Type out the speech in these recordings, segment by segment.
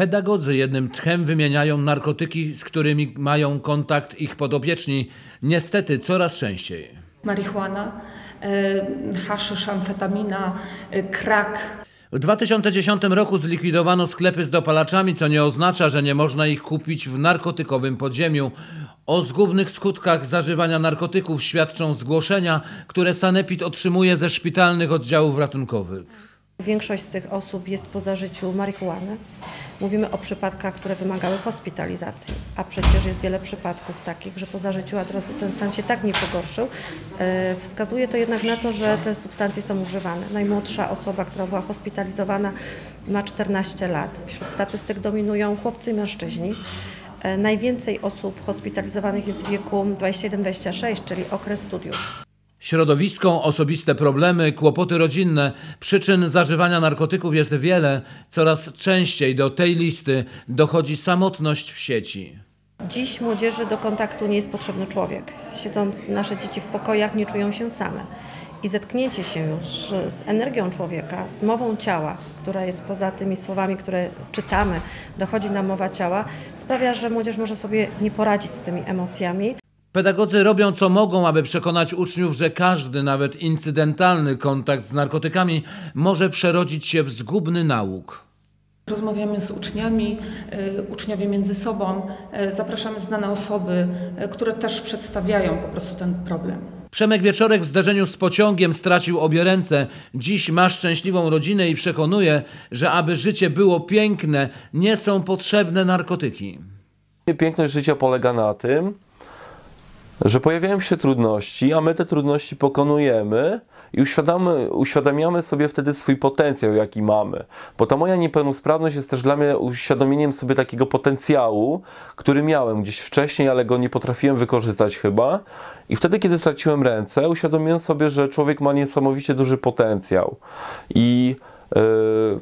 Pedagodzy jednym tchem wymieniają narkotyki, z którymi mają kontakt ich podopieczni, niestety coraz częściej. marihuana, e, haszysz, amfetamina, e, krak. W 2010 roku zlikwidowano sklepy z dopalaczami, co nie oznacza, że nie można ich kupić w narkotykowym podziemiu. O zgubnych skutkach zażywania narkotyków świadczą zgłoszenia, które Sanepid otrzymuje ze szpitalnych oddziałów ratunkowych. Większość z tych osób jest po zażyciu marihuany. Mówimy o przypadkach, które wymagały hospitalizacji, a przecież jest wiele przypadków takich, że po zażyciu adrosy ten stan się tak nie pogorszył. E, Wskazuje to jednak na to, że te substancje są używane. Najmłodsza osoba, która była hospitalizowana ma 14 lat. Wśród statystyk dominują chłopcy i mężczyźni. E, Najwięcej osób hospitalizowanych jest w wieku 21-26, czyli okres studiów. Środowisko, osobiste problemy, kłopoty rodzinne, przyczyn zażywania narkotyków jest wiele. Coraz częściej do tej listy dochodzi samotność w sieci. Dziś młodzieży do kontaktu nie jest potrzebny człowiek. Siedząc nasze dzieci w pokojach nie czują się same. I zetknięcie się już z energią człowieka, z mową ciała, która jest poza tymi słowami, które czytamy, dochodzi nam mowa ciała, sprawia, że młodzież może sobie nie poradzić z tymi emocjami. Pedagodzy robią co mogą, aby przekonać uczniów, że każdy, nawet incydentalny kontakt z narkotykami może przerodzić się w zgubny nauk. Rozmawiamy z uczniami, e, uczniowie między sobą, e, zapraszamy znane osoby, e, które też przedstawiają po prostu ten problem. Przemek Wieczorek w zdarzeniu z pociągiem stracił obie ręce. Dziś ma szczęśliwą rodzinę i przekonuje, że aby życie było piękne, nie są potrzebne narkotyki. Piękność życia polega na tym, że pojawiają się trudności, a my te trudności pokonujemy i uświadamy, uświadamiamy sobie wtedy swój potencjał, jaki mamy. Bo ta moja niepełnosprawność jest też dla mnie uświadomieniem sobie takiego potencjału, który miałem gdzieś wcześniej, ale go nie potrafiłem wykorzystać chyba. I wtedy, kiedy straciłem ręce, uświadomiłem sobie, że człowiek ma niesamowicie duży potencjał. I yy,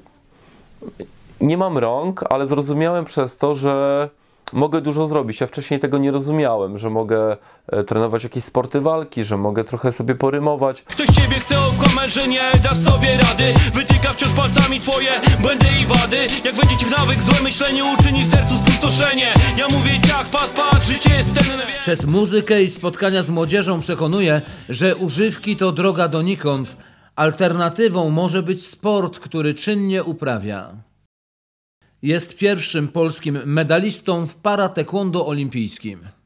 nie mam rąk, ale zrozumiałem przez to, że mogę dużo zrobić. Ja wcześniej tego nie rozumiałem, że mogę e, trenować jakieś sporty walki, że mogę trochę sobie porymować. Ktoś ciebie chce okłamać, że nie dasz sobie rady Wytyka wciąż palcami twoje błędy i wady Jak wejdzie ci w nawyk, złe myślenie uczyni w sercu spustoszenie Ja mówię ciach, pas, patrz, życie jest cenne Przez muzykę i spotkania z młodzieżą przekonuje, że używki to droga donikąd. Alternatywą może być sport, który czynnie uprawia. Jest pierwszym polskim medalistą w paratekwondo olimpijskim.